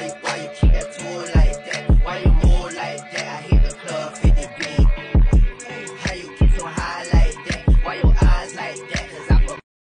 Why, why you keep